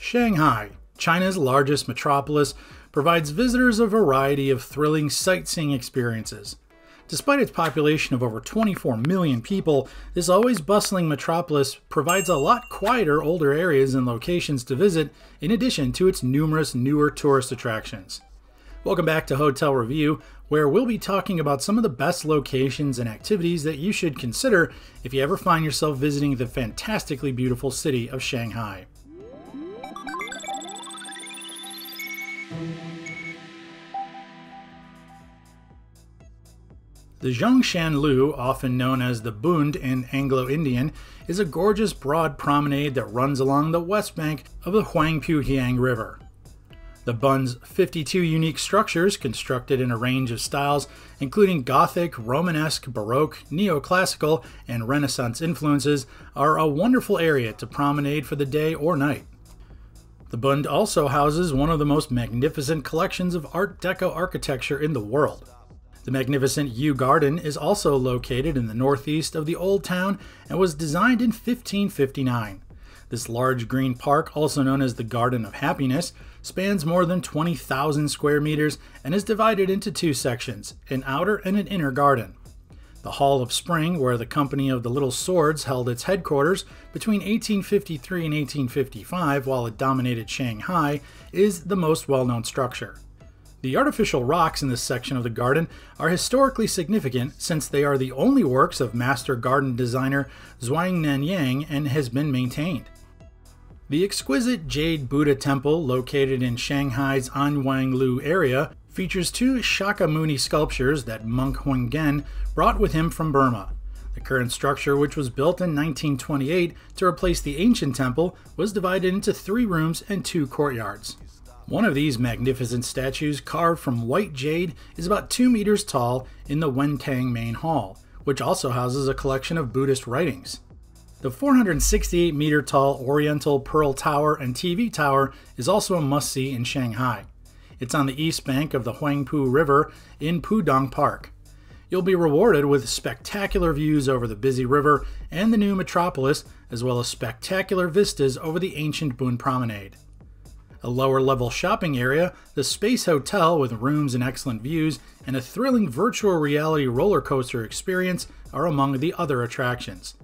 Shanghai, China's largest metropolis, provides visitors a variety of thrilling sightseeing experiences. Despite its population of over 24 million people, this always bustling metropolis provides a lot quieter older areas and locations to visit in addition to its numerous newer tourist attractions. Welcome back to Hotel Review, where we'll be talking about some of the best locations and activities that you should consider if you ever find yourself visiting the fantastically beautiful city of Shanghai. The Zhongshan Lu, often known as the Bund in Anglo-Indian, is a gorgeous broad promenade that runs along the west bank of the Huangpu-Hiang River. The Bund's 52 unique structures, constructed in a range of styles, including Gothic, Romanesque, Baroque, Neoclassical, and Renaissance influences, are a wonderful area to promenade for the day or night. The Bund also houses one of the most magnificent collections of Art Deco architecture in the world. The magnificent Yu Garden is also located in the northeast of the Old Town and was designed in 1559. This large green park, also known as the Garden of Happiness, spans more than 20,000 square meters and is divided into two sections, an outer and an inner garden. The Hall of Spring, where the Company of the Little Swords held its headquarters between 1853 and 1855 while it dominated Shanghai, is the most well known structure. The artificial rocks in this section of the garden are historically significant since they are the only works of master garden designer Zhuang Nanyang and has been maintained. The exquisite Jade Buddha temple located in Shanghai's Anwanglu area features two Shakyamuni sculptures that monk Huigen brought with him from Burma. The current structure, which was built in 1928 to replace the ancient temple, was divided into three rooms and two courtyards. One of these magnificent statues, carved from white jade, is about 2 meters tall in the Wentang Main Hall, which also houses a collection of Buddhist writings. The 468 meter tall Oriental Pearl Tower and TV Tower is also a must see in Shanghai. It's on the east bank of the Huangpu River in Pudong Park. You'll be rewarded with spectacular views over the busy river and the new metropolis, as well as spectacular vistas over the ancient Bund Promenade. A lower level shopping area, the Space Hotel with rooms and excellent views, and a thrilling virtual reality roller coaster experience are among the other attractions.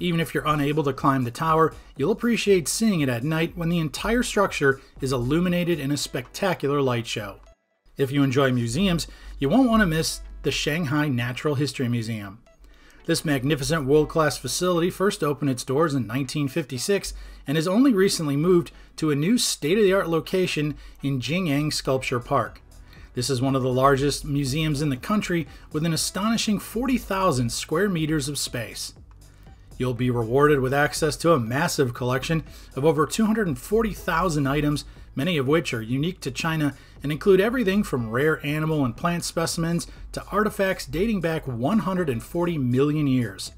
Even if you're unable to climb the tower, you'll appreciate seeing it at night when the entire structure is illuminated in a spectacular light show. If you enjoy museums, you won't want to miss the Shanghai Natural History Museum. This magnificent world class facility first opened its doors in 1956 and has only recently moved to a new state of the art location in Jing'an Sculpture Park. This is one of the largest museums in the country with an astonishing 40,000 square meters of space. You'll be rewarded with access to a massive collection of over 240,000 items many of which are unique to China and include everything from rare animal and plant specimens to artifacts dating back 140 million years.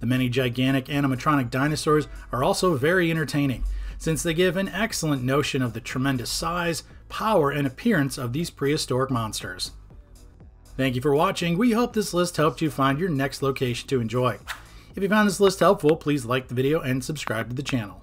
The many gigantic animatronic dinosaurs are also very entertaining, since they give an excellent notion of the tremendous size, power, and appearance of these prehistoric monsters. Thank you for watching. We hope this list helped you find your next location to enjoy. If you found this list helpful, please like the video and subscribe to the channel.